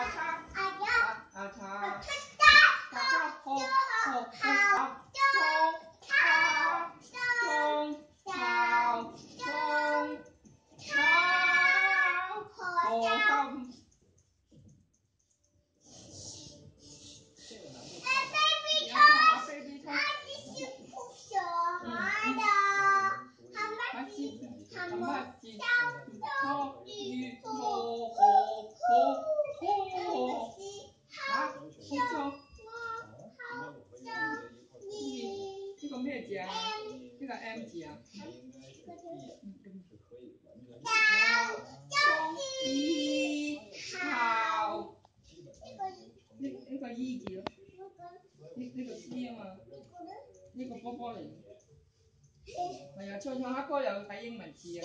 啊啊啊！啊啊啊！啊啊啊！啊 M，这个 M 字啊。这个，E 字。个。啊嘛。呢？个波波嚟。系啊，唱唱下歌又要睇英文字啊。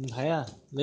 唔睇啊，你。